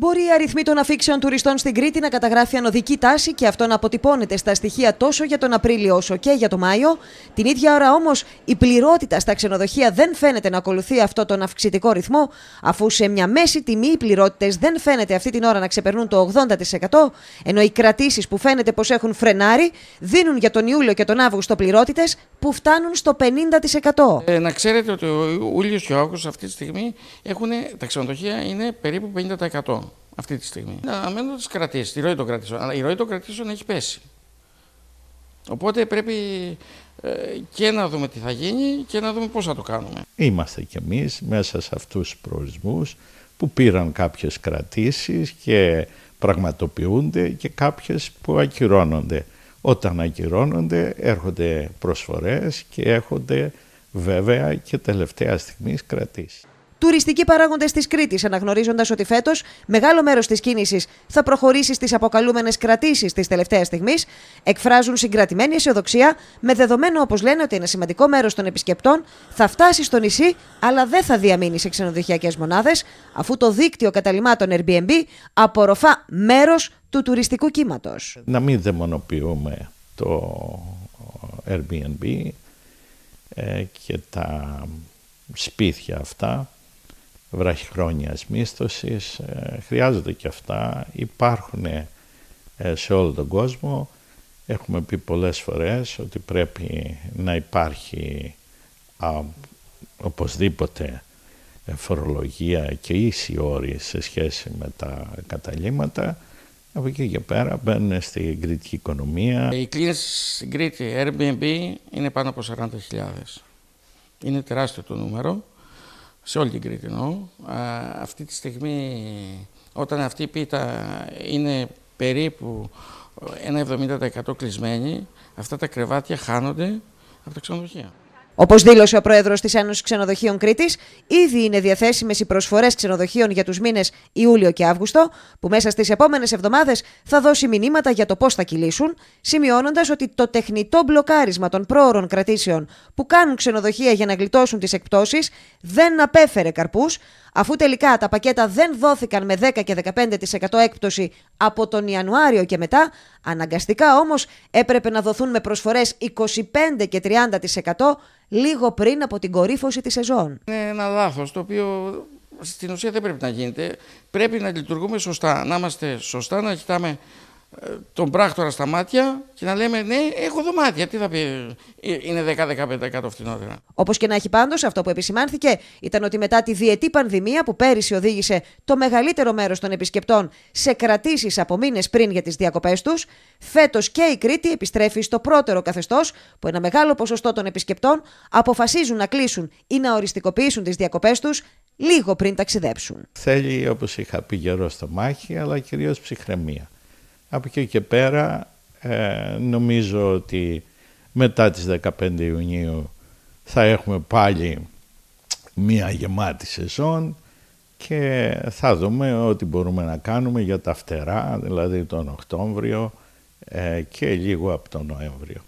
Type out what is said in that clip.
Μπορεί η αριθμή των αφήξεων τουριστών στην Κρήτη να καταγράφει ανωδική τάση και αυτό να αποτυπώνεται στα στοιχεία τόσο για τον Απρίλιο όσο και για τον Μάιο. Την ίδια ώρα όμως η πληρότητα στα ξενοδοχεία δεν φαίνεται να ακολουθεί αυτό τον αυξητικό ρυθμό, αφού σε μια μέση τιμή οι πληρότητες δεν φαίνεται αυτή την ώρα να ξεπερνούν το 80%, ενώ οι κρατήσεις που φαίνεται πως έχουν φρενάρει δίνουν για τον Ιούλιο και τον Αύγουστο πληρότητες που φτάνουν στο 50%. Ε, να ξέρετε ότι ο Ιούλιος και ο Αύγουστος αυτή τη στιγμή έχουν, τα ξενοδοχεία είναι περίπου 50% αυτή τη στιγμή. Να μένουν τι κρατήσει, τη ροή των κρατήσεων. Αλλά η ροή των κρατήσεων έχει πέσει. Οπότε πρέπει ε, και να δούμε τι θα γίνει και να δούμε πώς θα το κάνουμε. Είμαστε κι εμείς μέσα σε αυτούς τους προορισμούς που πήραν κάποιες κρατήσεις και πραγματοποιούνται και κάποιες που ακυρώνονται. Όταν ακυρώνονται έρχονται προσφορές και έρχονται βέβαια και τελευταία στιγμή κρατήσεις. Τουριστικοί παράγοντες της Κρήτης, αναγνωρίζοντας ότι φέτος μεγάλο μέρος της κίνησης θα προχωρήσει στις αποκαλούμενες κρατήσεις της τελευταίας στιγμής, εκφράζουν συγκρατημένη αισιοδοξία, με δεδομένο, όπως λένε, ότι ένα σημαντικό μέρος των επισκεπτών θα φτάσει στο νησί, αλλά δεν θα διαμείνει σε ξενοδοχειακές μονάδες, αφού το δίκτυο καταλήμματων Airbnb απορροφά μέρος του τουριστικού κύματος. Να μην δαιμονοποιούμε το Airbnb ε, και τα σπίτια αυτά βραχυχρόνιας μίσθωσης, ε, χρειάζονται και αυτά, υπάρχουν ε, σε όλο τον κόσμο. Έχουμε πει πολλές φορές ότι πρέπει να υπάρχει α, οπωσδήποτε φορολογία και ίση όρη σε σχέση με τα καταλήμματα. Από εκεί και πέρα μπαίνουν στην κριτική οικονομία. Οι κλίνες στην Κρήτη Airbnb είναι πάνω από 40.000. Είναι τεράστιο το νούμερο σε όλη την Κρήτη εννοώ. Αυτή τη στιγμή όταν αυτή η πίτα είναι περίπου ένα 70% κλεισμένη, αυτά τα κρεβάτια χάνονται από τα ξενοδοχεία. Όπως δήλωσε ο πρόεδρος της Ένωσης Ξενοδοχείων Κρήτης, ήδη είναι διαθέσιμες οι προσφορές ξενοδοχείων για τους μήνες Ιούλιο και Αύγουστο, που μέσα στις επόμενες εβδομάδες θα δώσει μηνύματα για το πώς θα κυλήσουν, σημειώνοντας ότι το τεχνητό μπλοκάρισμα των πρόωρων κρατήσεων που κάνουν ξενοδοχεία για να γλιτώσουν τις εκπτώσεις δεν απέφερε καρπούς, αφού τελικά τα πακέτα δεν δόθηκαν με 10 και 15% έκπτωση από τον Ιανουάριο και μετά, αναγκαστικά όμως έπρεπε να δοθούν με προσφορές 25 και 30% λίγο πριν από την κορύφωση της σεζόν. Είναι ένα λάθος το οποίο στην ουσία δεν πρέπει να γίνεται. Πρέπει να λειτουργούμε σωστά, να είμαστε σωστά, να κοιτάμε τον πράκτορα στα μάτια και να λέμε ναι, έχω δωμάτια. Τι θα πει, ε, είναι 10-15% φθηνότερα. Όπως και να έχει πάντως, αυτό που επισημάνθηκε ήταν ότι μετά τη διετή πανδημία που πέρυσι οδήγησε το μεγαλύτερο μέρος των επισκεπτών σε κρατήσεις από μήνες πριν για τις διακοπές τους, φέτος και η Κρήτη επιστρέφει στο πρώτερο καθεστώς που ένα μεγάλο ποσοστό των επισκεπτών αποφασίζουν να κλείσουν ή να οριστικοποιήσουν τις διακοπές τους λίγο πριν ταξιδέψουν. Θέλει, όπως είχα πει, γερό στο μάχη, αλλά κυρίως ψυχραιμία. Από εκεί και πέρα ε, νομίζω ότι μετά τις 15 Ιουνίου θα έχουμε πάλι μία γεμάτη σεζόν και θα δούμε ό,τι μπορούμε να κάνουμε για τα φτερά, δηλαδή τον Οκτώβριο ε, και λίγο από τον Νοέμβριο.